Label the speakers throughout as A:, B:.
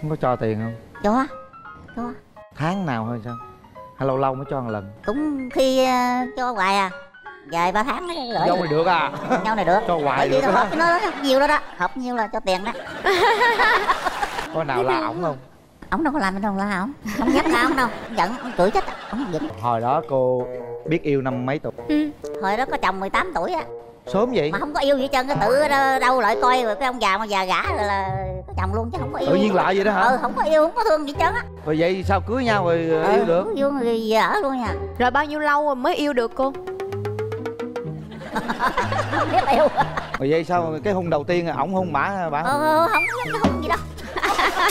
A: không có cho tiền không?
B: Cho. Cho.
A: Tháng nào thôi sao? Hay lâu lâu mới cho một lần?
B: Cũng khi ờ, cho hoài à. Vài ba tháng mới gửi
A: dâu này được. à?
B: Nhau này được.
A: Cho hoài
B: bởi
A: được
B: nó hợp nó hợp nhiều đó đó. Hợp nhiều là cho tiền đó.
A: Có nào là ổng không?
B: Ông đâu có làm đâu la ổng. Không dám la ổng đâu. Giận ông chửi chết. Không giận.
A: Hồi đó cô biết yêu năm mấy tuổi?
C: Ừ.
B: hồi đó có chồng 18 tuổi á
A: sớm vậy.
B: Mà không có yêu gì hết trơn cái tự đâu- lại coi rồi cái ông già mà già gã rồi là có chồng luôn chứ không có yêu.
A: tự nhiên lại vậy đó hả?
B: Ừ không có yêu không có thương gì hết trơn á.
A: Rồi vậy sao cưới nhau rồi ờ, yêu được?
B: ừ, yêu người về ở luôn nha.
C: Rồi bao nhiêu lâu rồi mới yêu được cô?
B: Không biết yêu.
A: Rồi vậy sao cái hôn đầu tiên ổng hôn bả bả
B: ừ, không có cái hôn gì đâu.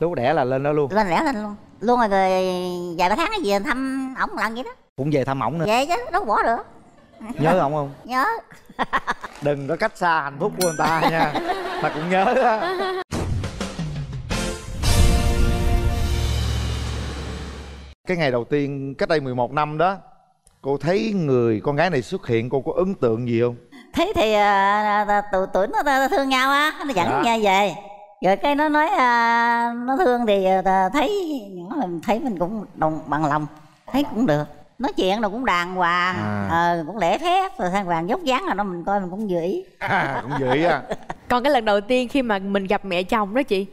A: Lúc đẻ là lên đó luôn.
B: Lên lẻ lên luôn. Luôn rồi, rồi vài ba tháng nó về thăm ổng lần vậy đó.
A: Cũng về thăm ổng nữa.
B: Về chứ đâu bỏ được
A: nhớ ổng không
B: nhớ.
A: Đừng có cách xa hạnh phúc của người ta nha. Ta cũng nhớ á cái ngày đầu tiên cách đây 11 năm đó cô thấy người con gái này xuất hiện cô có ấn tượng gì không?
B: Thấy thì à, tụi tụi nó thương nhau á nó dẫn
A: Dạ.
B: nhau về. Rồi cái nó nói à, nó thương thì thấy mình thấy mình cũng đồng bằng lòng thấy cũng được nói chuyện rồi cũng đàng hoàng.
A: À.
B: ờ, cũng lễ phép. Rồi sang hoàng dốc dáng rồi đó mình coi mình cũng ý
A: à, cũng vậy á.
C: Còn cái lần đầu tiên khi mà mình gặp mẹ chồng đó chị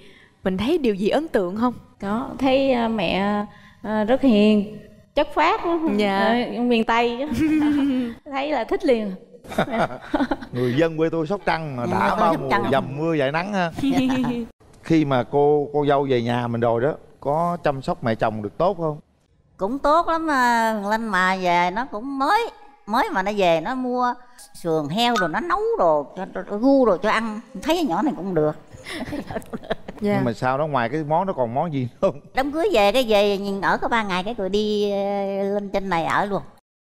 C: mình thấy điều gì ấn tượng không?
D: Có thấy à, mẹ à, rất hiền chất phát
C: Dạ.
D: Ờ, miền tây thấy là thích liền.
A: Người dân quê tôi sóc trăng mà
B: Ừ,
A: đã bao mùa
B: Trăng.
A: dầm mưa dải nắng ha. Khi mà cô cô dâu về nhà mình rồi đó có chăm sóc mẹ chồng được tốt không
B: cũng tốt lắm à, lên mà về nó cũng mới mới mà nó về nó mua sườn heo rồi nó nấu đồ cho, gu rồi cho ăn. Thấy cái nhỏ này cũng được.
C: Dạ.
A: Nhưng mà sau đó ngoài cái món đó còn món gì nữa không?
B: Đám cưới về cái về nhìn ở có ba ngày cái rồi đi ờ, lên trên này ở luôn.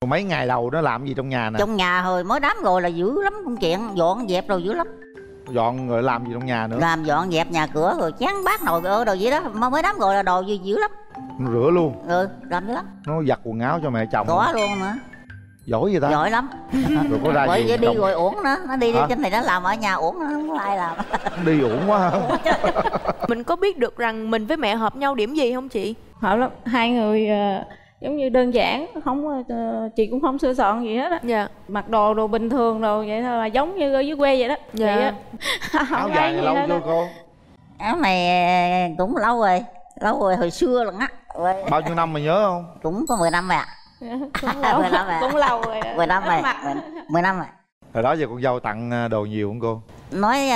A: Mấy ngày đầu nó làm gì trong nhà nè?
B: Trong nhà hồi mới đám rồi là dữ lắm công chuyện dọn dẹp rồi dữ lắm.
A: Dọn rồi làm gì trong nhà nữa?
B: Làm dọn dẹp nhà cửa rồi chán bát nồi ơ đồ gì đó. Mà mới đám rồi là đồ gì dữ lắm
A: rửa luôn.
B: Ừ làm dữ lắm.
A: Nó giặt quần áo cho mẹ chồng.
B: Có luôn nữa
A: giỏi vậy ta?
B: Giỏi lắm.
A: Rồi có ra
B: bởi
A: gì
B: đi
A: chồng
B: rồi uổng nữa. Nó đi
A: Hả?
B: trên này nó làm ở nhà uổng nó không có ai làm.
A: Đi uổng quá
C: mình có biết được rằng mình với mẹ hợp nhau điểm gì không chị?
D: Hợp lắm. Hai người à, giống như đơn giản không ờ, chị cũng không sửa soạn gì hết á.
C: Dạ.
D: Mặc đồ đồ bình thường đồ vậy thôi là giống như ở dưới quê vậy đó.
C: Dạ.
D: vậy á.
A: Áo
D: không
A: dài
D: gì
A: lâu chưa cô?
B: Áo này ờ, cũng lâu rồi lâu rồi hồi xưa lần á Rồi,
A: bao nhiêu năm mà nhớ không?
B: Cũng có 10 năm rồi ạ
D: cũng lâu
B: Mười năm rồi.
D: cũng lâu rồi.
B: 10 năm rồi
D: Mặc.
B: 10 năm rồi
A: hồi đó giờ con dâu tặng à, đồ nhiều không cô?
B: Nói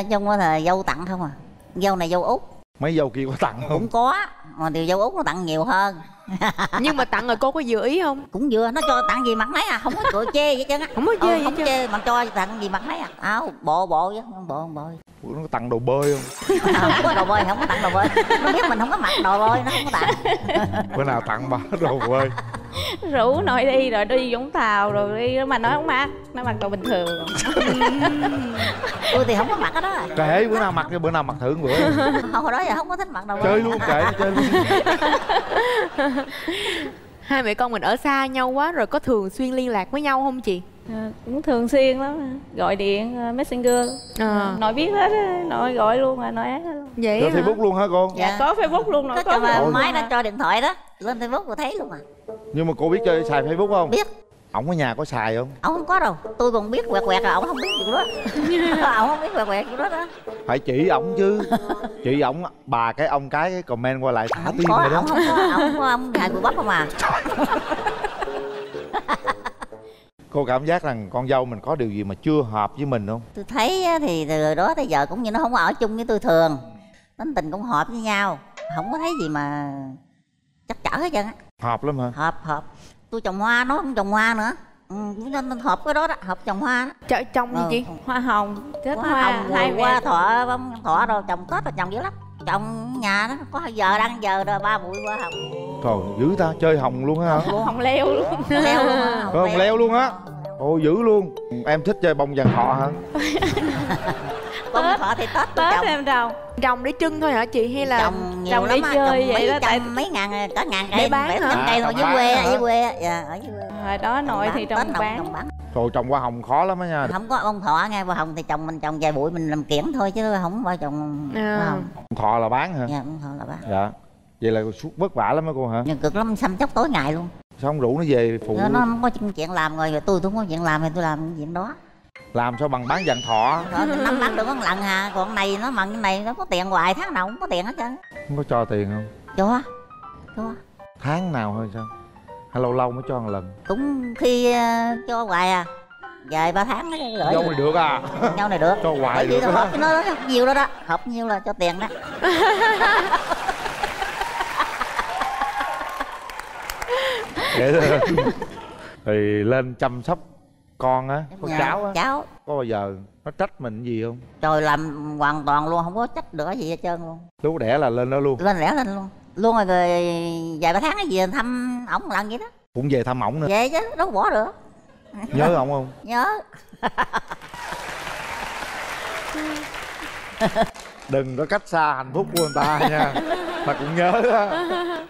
B: uh, trong đó là dâu tặng không à. Dâu này dâu út.
A: Mấy dâu kia có tặng không?
B: Cũng có mà điều dâu út nó tặng nhiều hơn.
C: Nhưng mà tặng rồi cô có vừa ý không?
B: Cũng vừa nó cho tặng gì mặc nấy à? Không có cười chê vậy chứ á.
C: Không có chê
B: ừ,
C: gì
B: không
C: chứ
B: chê mà cho tặng gì mặc nấy à? Áo bộ bộ chứ không bộ. không bơi
A: Ủa, nó tặng đồ bơi không?
B: Không có đồ bơi không có tặng đồ bơi. Nó biết mình không có mặc đồ bơi nó không có tặng.
A: Bữa nào tặng bà đồ bơi.
D: Rủ nội đi rồi đi vũng tàu rồi đi mà nói không mặc nó mặc đồ bình thường.
B: Tôi thì không có mặc cái đó.
A: Kệ bữa nào mặc bữa nào mặc thử bữa.
B: Không hồi đó giờ không có thích mặc đồ bơi.
A: Chơi luôn kệ chơi luôn.
C: Hai mẹ con mình ở xa nhau quá rồi có thường xuyên liên lạc với nhau không chị
D: À, cũng thường xuyên lắm. Gọi điện à, messenger.
C: À,
D: nội biết hết á, nội gọi luôn rồi nội ác luôn.
C: Vậy hả?
A: facebook luôn hả cô
D: dạ,
B: Dạ.
D: có facebook luôn nội
B: có
D: có
B: cho mà
D: Facebook
B: máy nó cho điện thoại đó. Lên facebook rồi thấy luôn à.
A: Nhưng mà cô biết chơi xài facebook không?
B: Biết.
A: Ổng ở nhà có xài không?
B: Ông không có đâu. Tôi còn biết quẹt quẹt là ông không biết chuyện đó ông không biết quẹt quẹt chuyện đó đó
A: phải chỉ ổng chứ. Chỉ ổng bà cái ông cái cái comment qua lại thả tim
B: có
A: rồi đó.
B: ông không có có ông gài bụi bắp không à
A: cô cảm giác rằng con dâu mình có điều gì mà chưa hợp với mình không?
B: Tôi thấy á, thì từ đó tới giờ cũng như nó không có ở chung với tôi thường. Tính tình cũng hợp với nhau. Không có thấy gì mà chắc chở hết trơn á.
A: Hợp lắm hả?
B: Hợp hợp. Tôi trồng hoa nó cũng trồng hoa nữa. Ừ, cũng nên hợp cái đó đó hợp trồng hoa đó.
C: Chợ trong gì?
B: Ừ,
C: chị
D: hoa hồng kết
B: hoa,
D: hoa,
B: hồng
D: hai
B: hoa thọ bông thọ rồi trồng tết rồi trồng dữ lắm trồng nhà đó có giờ đang giờ rồi ba bụi hoa hồng.
A: Trời dữ ta chơi hồng luôn á hả?
B: Luôn
D: hồng leo luôn.
B: Leo luôn á,
A: có hồng leo luôn á. Ồ dữ luôn. Em thích chơi bông vàng thọ hả?
B: Bông thọ thì tết
D: tết
B: trồng.
D: em trồng.
C: Trồng để trưng thôi hả chị hay là
B: trồng nhiều
D: trồng
B: lắm á
D: chơi
B: trồng
D: vậy
B: mấy
D: đó, tại-
B: mấy ngàn cả ngàn
C: Để
B: cây
C: bán
B: bảy
C: hả?
B: cây
A: À,
B: thôi
A: trồng
B: dưới
A: bán
B: quê á,
A: hả?
B: dưới quê á. dạ ở dưới quê.
D: Hồi đó nội thì
B: Bán,
D: bán.
B: trồng bán
A: Trời trồng hoa hồng khó lắm á nha
B: không có ông thọ nghe hoa hồng thì chồng mình trồng vài bụi mình làm kiển thôi chứ không bao trồng
C: À.
B: hoa hồng
A: Thọ là bán hả?
B: dạ ông thọ là bác
A: Dạ Vậy là suốt vất vả lắm á cô hả?
B: nhưng cực lắm xăm chóc tối ngày luôn
A: Sao không rủ nó về phụ
B: nó, nó không có chuyện làm rồi, rồi tôi tôi không có chuyện làm thì tôi làm chuyện đó
A: Làm sao bằng bán vàng thọ
B: năm bán được có một lần hà còn này nó mặn cái này nó có tiền hoài tháng nào cũng có tiền hết trơn
A: Không có cho tiền không?
B: cho cho
A: Tháng nào thôi sao? Hay lâu lâu mới cho một lần?
B: Cũng khi ờ, cho hoài à. Vài ba tháng nó gửi.
A: Dâu này được à?
B: Nhau này được.
A: Cho hoài được
B: nó
A: á.
B: hợp nó nó nhiều đó đó. Hợp nhiều là cho tiền đó.
A: Thương Thì lên chăm sóc con á Con
B: Dạ,
A: cháu á
B: cháu.
A: Có bao giờ nó trách mình gì không?
B: trời làm hoàn toàn luôn không có trách được cái gì hết trơn luôn.
A: Lúc đẻ là lên đó luôn.
B: Lên lẻ lên luôn luôn rồi, rồi vài ba tháng cái gì thăm ổng lần vậy đó.
A: Cũng về thăm ổng nữa.
B: Về chứ đâu bỏ được.
A: Nhớ ổng không?
B: nhớ.
A: Đừng có cách xa hạnh phúc của người ta nha Mà cũng nhớ á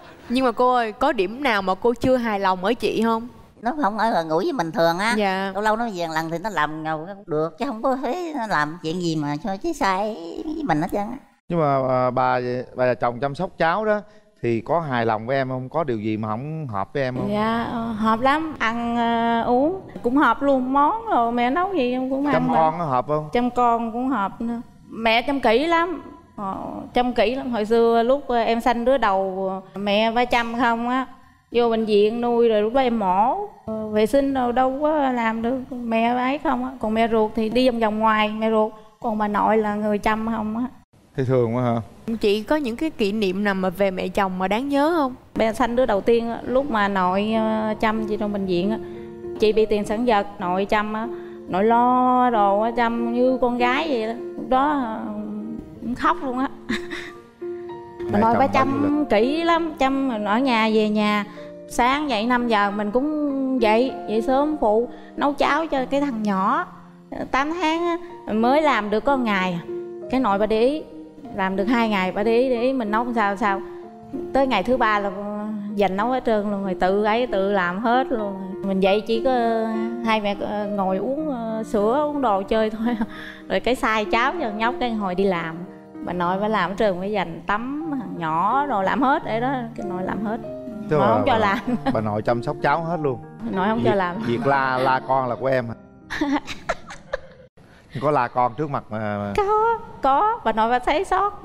C: nhưng mà cô ơi có điểm nào mà cô chưa hài lòng ở chị không?
B: Nó không ở gần gũi với mình thường á.
C: Dạ.
B: Lâu lâu nó về lần thì nó làm ngầu cũng được chứ không có thấy nó làm chuyện gì mà cho chứ sai với mình hết trơn á
A: Nhưng mà à, bà bà là chồng chăm sóc cháu đó Thì có hài lòng với em không? Có điều gì mà không hợp với em không?
D: dạ ờ, hợp lắm. Ăn ờ, uống cũng hợp luôn. Món rồi mẹ nấu gì em cũng ăn
A: Chăm con có hợp không?
D: chăm con cũng hợp nữa. Mẹ chăm kỹ lắm. Ờ, chăm kỹ lắm. Hồi xưa lúc ờ, em sanh đứa đầu mẹ phải chăm không á. Vô bệnh viện nuôi rồi lúc đó em mổ. Vệ sinh đâu đâu có làm được. Mẹ ấy không á. Còn mẹ ruột thì đi vòng vòng ngoài mẹ ruột. Còn bà nội là người chăm không á
A: Thấy thường quá hả?
C: chị có những cái kỷ niệm nào mà về mẹ chồng mà đáng nhớ không
D: Bé sanh đứa đầu tiên á, lúc mà nội ờ, chăm chị trong bệnh viện á, chị bị tiền sản vật nội chăm á, nội lo đồ á, chăm như con gái vậy đó lúc đó ờ, cũng khóc luôn á
A: Mẹ
D: nội
A: lần?
D: chăm kỹ lắm chăm ở nhà về nhà sáng dậy 5 giờ mình cũng dậy dậy sớm phụ nấu cháo cho cái thằng nhỏ 8 tháng á, mới làm được có ngày cái nội bà để ý làm được hai ngày bà để ý để ý mình nấu sao sao. Tới ngày thứ ba là ờ, dành nấu hết trơn luôn rồi tự ấy tự làm hết luôn mình dậy chỉ có hai mẹ ờ, ngồi uống ờ, sữa uống đồ chơi thôi. Rồi cái xay cháo cho nhóc cái hồi đi làm. Bà nội phải làm ở trường phải dành tắm thằng nhỏ rồi làm hết để đó cái nội làm hết.
A: Tức
D: nội không cho
A: bà-
D: làm.
A: Bà nội chăm sóc cháu hết luôn.
D: Nội không cho làm.
A: Việc la la con là của em. Có la con trước mặt mà
D: có có bà nội bà thấy sót.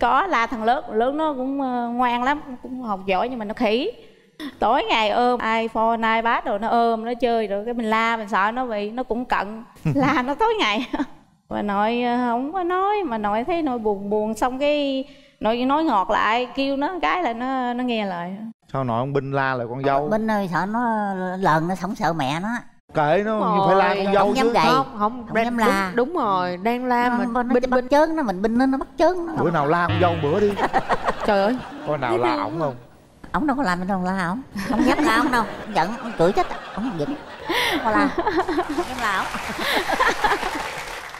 D: Có là thằng lớn lớn nó cũng ờ, ngoan lắm cũng học giỏi nhưng mà nó khỉ. Tối ngày ôm iphone ipad rồi nó ôm nó chơi rồi cái mình la mình sợ nó bị nó cũng cận. La nó tối ngày. Bà nội ờ, không có nói mà nội thấy nội buồn buồn xong cái nội nói ngọt lại kêu nó cái là nó nó nghe lời
A: sao nội ông binh la là con dâu?
B: Bên ơi sợ nó lần nó không sợ mẹ nó
A: kệ nó
C: Đúng
A: như phải la con dâu chứ.
B: gậy.
C: không không
B: Không
C: đang-
B: dám la.
C: đúng, đúng rồi. Đang la
B: nó,
C: mà
B: nó, nó
C: binh
B: bắt
C: binh.
B: chớn nó mình binh nó nó bắt chớn nó.
A: Bữa nào la con dâu bữa đi.
C: Trời ơi.
A: Coi nào la ổng không?
B: Ổng đâu có làm gì đâu la ổng. Không dám la ổng đâu. Giận ổng cười chết. Ổng không giận. Không có la. Không dám la ổng.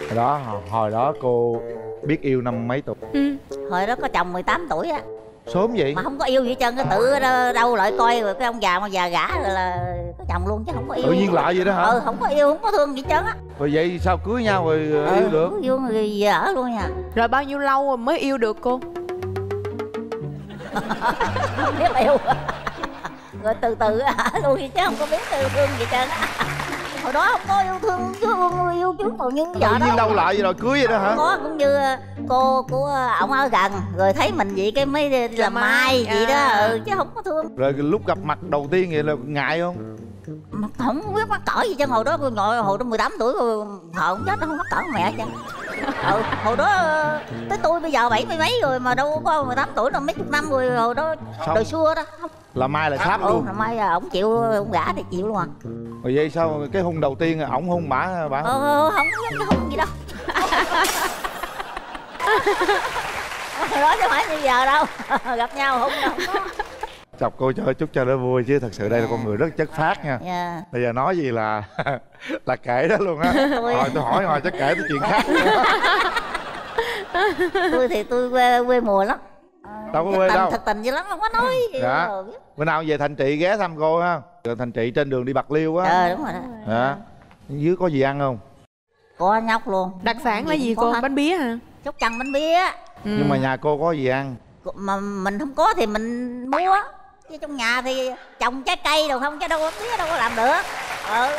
A: Hồi đó hồi đó cô biết yêu năm mấy tuổi?
C: Ừ.
B: hồi đó có chồng 18 tuổi á
A: sớm vậy.
B: Mà không có yêu gì hết trơn cái tự đâu, lại coi rồi cái ông già mà già gã rồi là có chồng luôn chứ không có yêu.
A: tự nhiên lại vậy đó hả?
B: Ừ không có yêu không có thương gì hết trơn á.
A: Rồi vậy sao cưới nhau rồi ờ, yêu được?
B: ừ, yêu người về ở luôn nha.
C: Rồi bao nhiêu lâu rồi mới yêu được cô?
B: Không biết yêu. Rồi từ từ ở luôn vậy chứ không có biết yêu thương gì hết trơn á. Hồi đó không có yêu thương thương yêu chứ còn giờ
A: nhiên
B: đó.
A: đâu lại vậy rồi cưới vậy đó hả?
B: Có cũng như cô của ổng ở gần rồi thấy mình vậy cái mới đi làm
C: mai,
B: mai vậy đó
C: à.
B: ừ, chứ không có thương.
A: Rồi lúc gặp mặt đầu tiên vậy là ngại không?
B: Mà không biết mắc cỡ gì chứ hồi đó ngồi hồi đó 18 tuổi rồi thợ cũng chết nó không mắc cỡ mẹ chứ. Ừ, hồi đó ờ, tới tôi bây giờ bảy mươi mấy rồi mà đâu có 18 tuổi đâu mấy chục năm rồi hồi đó
A: Sao?
B: đời xưa đó. Không
A: là mai là sáp
B: ừ,
A: luôn.
B: là mai ổng chịu ổng gả thì chịu luôn à.
A: Rồi vậy sao? Cái hôn đầu tiên ổng hôn bả bả
B: ờ, không có cái hung gì đâu đó chứ không phải bây giờ đâu. Gặp nhau hung đâu không có
A: chọc cô cho chút cho nó vui chứ thật sự đây là con người rất chất phát nha.
B: Dạ.
A: bây giờ nói gì là là kể đó luôn á.
B: Tôi-
A: rồi tôi hỏi hồi chắc kể tôi chuyện khác.
B: Tôi thì tôi quê, quê mùa lắm.
A: Đâu có quê
B: tình,
A: đâu.
B: thật tình vậy lắm không có nói.
A: Dạ.
B: Ờ,
A: bữa nào về thành trị ghé thăm cô ha. Thành trị trên đường đi bạc liêu á.
B: Ờ đúng rồi đó.
A: Dạ. dưới có gì ăn không?
B: Có nhóc luôn.
C: Đặc sản là gì cô? bánh bía hả
B: chốt chăn bánh bía
C: ừ.
A: nhưng mà nhà cô có gì ăn?
B: Mà mình không có thì mình mua. Chứ trong nhà thì trồng trái cây đâu không chứ đâu có tía đâu có làm được. Ừ.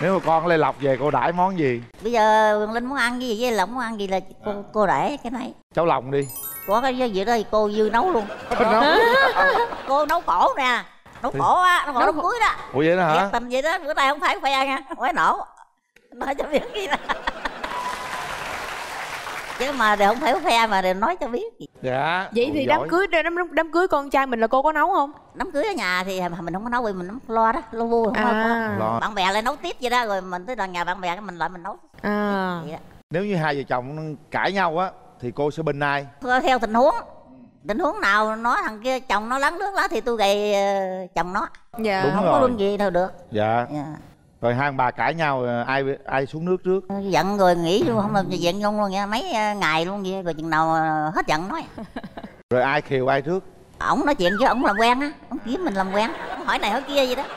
A: Nếu mà con lê lộc về cô đãi món gì?
B: Bây giờ linh muốn ăn gì với lộc muốn ăn gì là cô cô để cái này.
A: Cháo lòng đi.
B: Có cái gì đó thì cô dư nấu luôn.
A: Nấu.
B: cô nấu cổ nè. Nấu cổ á nấu cổ
C: Nấu
B: nấu cưới đó.
A: Ủa vậy đó hả?
B: Tình vậy đó bữa nay không phải khoe nha. Phải nổ. Nói cho biết gì đó chứ mà đều không phải khoe mà đều nói cho biết.
A: Dạ
C: vậy thì
A: giỏi.
C: đám cưới đám, đám cưới con trai mình là cô có nấu không?
B: Đám cưới ở nhà thì mình không có nấu vì mình không lo đó lo vui không có-
C: à.
A: Lo.
B: bạn bè lại nấu tiếp vậy đó rồi mình tới đoàn nhà bạn bè cái mình lại mình nấu.
C: À.
A: Nếu như hai vợ chồng cãi nhau á thì cô sẽ bên ai?
B: Theo- tình huống. Tình huống nào nói thằng kia chồng nó lắng nước lá thì tôi gầy ờ, chồng nó.
C: Dạ.
A: Đúng
B: không
A: rồi.
B: có luôn gì đâu được.
A: Dạ.
B: Dạ.
A: Rồi hai ông bà cãi nhau ờ, ai ai xuống nước trước?
B: Giận rồi nghỉ luôn không làm gì giận luôn luôn nha mấy ờ, ngày luôn vậy rồi chừng nào ờ, hết giận nói.
A: Rồi ai khiều ai trước
B: ổng nói chuyện chứ ổng làm quen á ổng kiếm mình làm quen ổng hỏi này hỏi kia gì đó.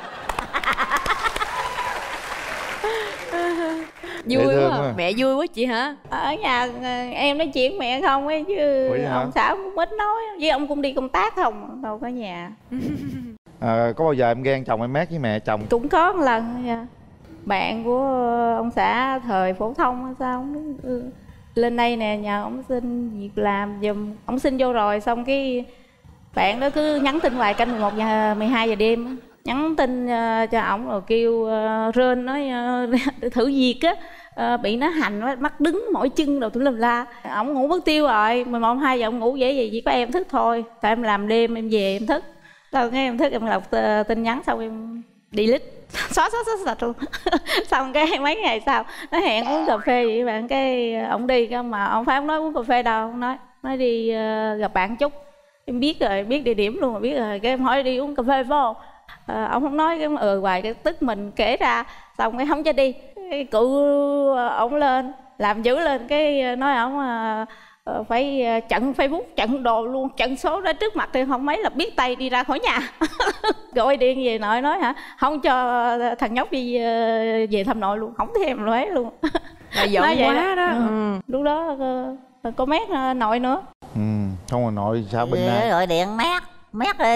C: Vui quá à. mẹ vui quá chị hả?
D: Ở nhà ờ, em nói chuyện mẹ không ấy chứ
A: Ủa vậy
D: ông xã cũng ít nói với ông cũng đi công tác không đâu có nhà
A: à, có bao giờ em ghen chồng em mát với mẹ chồng?
D: Cũng có một lần dạ. bạn của ông xã thời phổ thông hay sao ông ừ, lên đây nè nhờ ông xin việc làm giùm. Ông xin vô rồi xong cái bạn đó cứ nhắn tin hoài canh 11 giờ 12 giờ đêm nhắn tin ờ, cho ổng rồi kêu ờ, rên nói thử việc á. Bị nó hành nó mắt đứng mỗi chân đầu tôi làm la. Ổng ngủ mất tiêu rồi 11 hai giờ ổng ngủ dễ gì chỉ có em thức thôi. Tại em làm đêm em về em thức rồi nghe em thức em đọc ờ, tin nhắn xong em delete. Xóa xóa xóa sạch luôn xong cái mấy ngày sau nó hẹn uống cà phê vậy bạn. Cái ổng đi cái mà ông phải không nói uống cà phê đâu ông nói nói đi uh, gặp bạn chút. Em biết rồi biết địa điểm luôn mà biết rồi. Cái em hỏi đi uống cà phê phải không? Ờ, à, ông không nói cái ừ hoài cái tức mình kể ra. Xong cái không cho đi. Cái cụ ổng lên làm dữ lên. Cái nói ổng phải ờ, chặn facebook chặn đồ luôn chặn số ra trước mặt thì không mấy là biết tay đi ra khỏi nhà. Gọi điện về nội nói hả? Không cho thằng nhóc đi ờ, về thăm nội luôn không thèm lóe luôn.
C: Là giận
D: Nói vậy
C: quá
D: đó.
C: đó.
D: Ừ.
C: ừ.
D: lúc đó ờ, có mét ờ, nội nữa.
A: Ừ không mà nội sao bên ai?
B: gọi điện mét. Mét rồi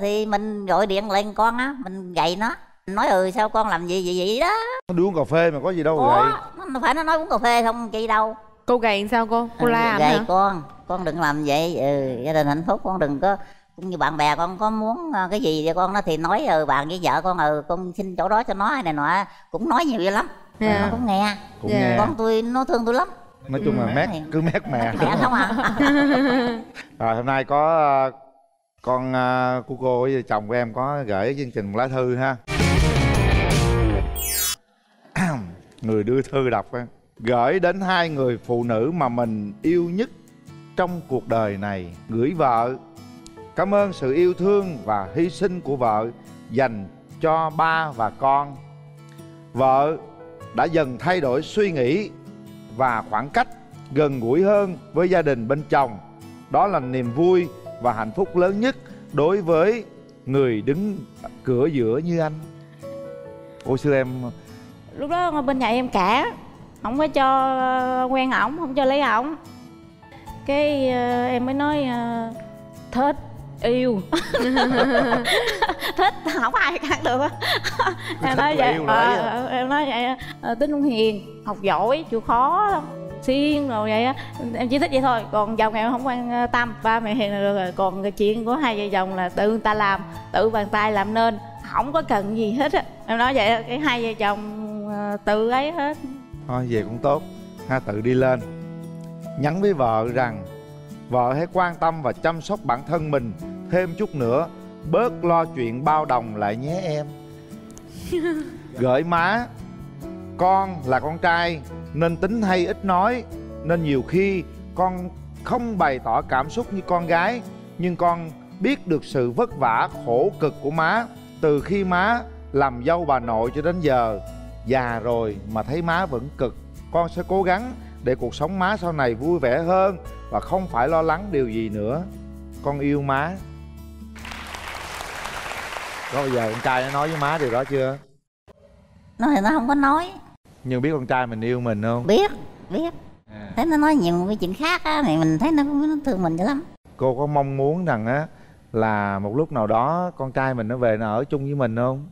B: thì mình gọi điện lên con á mình gậy nó. Nói ừ sao con làm gì vậy vậy đó.
A: Nó đi uống cà phê mà có gì đâu vậy
B: có nó phải nó nói uống cà phê không chi đâu
C: cô gầy sao cô? Cô la ảnh
B: gậy
C: hả
B: con con đừng làm vậy. Ừ, gia đình hạnh phúc con đừng có cũng như bạn bè con có muốn ờ, cái gì vậy con nó thì nói ừ bạn với vợ con ừ con xin chỗ đó cho nó này nọ cũng nói nhiều vậy lắm.
C: Dạ.
B: nó cũng nghe.
A: Cũng
C: Dạ.
A: nghe.
B: Con tôi nó thương tôi lắm.
A: Nói chung là
B: Ừ.
A: mét cứ mét mẹ
B: mẹ không à.
A: Rồi hôm nay có con của cô với chồng của em có gửi chương trình một lá thư ha. Người đưa thư đọc gửi đến hai người phụ nữ mà mình yêu nhất trong cuộc đời này, gửi vợ. Cảm ơn sự yêu thương và hy sinh của vợ dành cho ba và con. Vợ đã dần thay đổi suy nghĩ và khoảng cách gần gũi hơn với gia đình bên chồng. Đó là niềm vui và hạnh phúc lớn nhất đối với người đứng cửa giữa như anh. Hồi xưa em
D: lúc đó bên nhà em cả không có cho quen ổng không cho lấy ổng. Cái ờ, em mới nói ờ, thích yêu. Thích không ai cản được. Á em nói vậy ờ,
A: à.
D: ờ, em nói vậy ờ, tính ông hiền học giỏi chịu khó lắm siêng rồi vậy á. Em chỉ thích vậy thôi còn chồng em không quan ờ, tâm. Ba mẹ hiền là được rồi còn cái chuyện của hai vợ chồng là tự người ta làm tự bàn tay làm nên không có cần gì hết á. Em nói vậy cái hai vợ chồng ờ, tự ấy hết
A: thôi về cũng tốt. Ha tự đi lên. Nhắn với vợ rằng vợ hãy quan tâm và chăm sóc bản thân mình thêm chút nữa. Bớt lo chuyện bao đồng lại nhé em. Gửi má con là con trai nên tính hay ít nói nên nhiều khi con không bày tỏ cảm xúc như con gái nhưng con biết được sự vất vả khổ cực của má từ khi má làm dâu bà nội cho đến giờ già rồi mà thấy má vẫn cực con sẽ cố gắng để cuộc sống má sau này vui vẻ hơn và không phải lo lắng điều gì nữa. Con yêu má. Có bao giờ con trai nó nói với má điều đó chưa?
B: Nó thì nó không có nói.
A: Nhưng biết con trai mình yêu mình không?
B: Biết biết.
A: À.
B: thấy nó nói nhiều cái chuyện khác á thì mình thấy nó, nó thương mình dữ lắm.
A: Cô có mong muốn rằng á là một lúc nào đó con trai mình nó về nó ở chung với mình không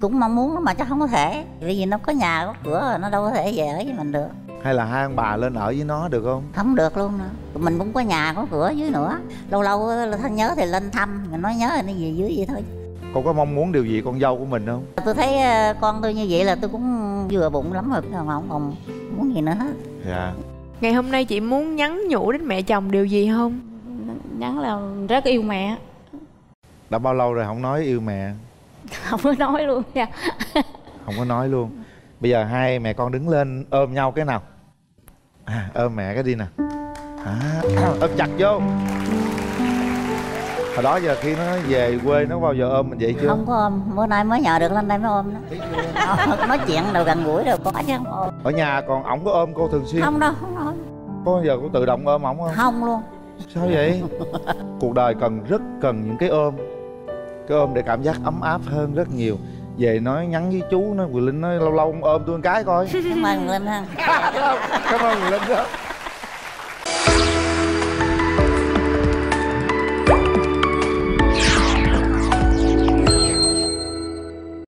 B: cũng mong muốn mà chắc không có thể. Bởi vì nó có nhà có cửa rồi nó đâu có thể về ở với mình được.
A: Hay là hai ông bà lên ở với nó được không?
B: Không được luôn nữa. Mình cũng có nhà có cửa dưới nữa. Lâu lâu thân nhớ thì lên thăm mình nói nhớ thì nó về dưới vậy thôi.
A: Cô có mong muốn điều gì con dâu của mình không?
B: Tôi thấy ờ, con tôi như vậy là tôi cũng vừa bụng lắm rồi mà không còn muốn gì nữa hết.
A: Dạ.
C: Ngày hôm nay chị muốn nhắn nhủ đến mẹ chồng điều gì không?
D: Nhắn là rất yêu mẹ.
A: Đã bao lâu rồi không nói yêu mẹ
D: không có nói luôn nha.
A: Không có nói luôn. Bây giờ hai mẹ con đứng lên ôm nhau cái nào? À, ôm mẹ cái đi nè. À, ôm chặt vô. Hồi đó giờ khi nó về quê nó bao giờ ôm mình vậy chưa?
B: Không có ôm. Bữa nay mới nhờ được lên đây mới ôm đó. Ờ, nói chuyện đâu gần gũi đâu có chứ không ôm.
A: Ở nhà còn ổng có ôm cô thường xuyên?
B: Không đâu không nói
A: có bao giờ cô tự động ôm ổng không?
B: Không luôn.
A: Sao vậy? Cuộc đời cần rất cần những cái ôm cái ôm để cảm giác ấm áp hơn rất nhiều. Về nói nhắn với chú nói Quỳ Linh nói lâu lâu ôm tôi một cái coi.
B: Cảm ơn linh ha.
A: Cảm ơn Quỳ Linh đó